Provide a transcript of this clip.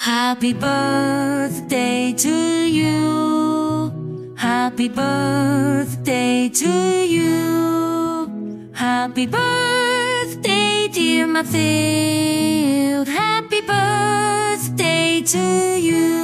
Happy birthday to you. Happy birthday to you. Happy birthday, dear Mathilde. Happy birthday to you.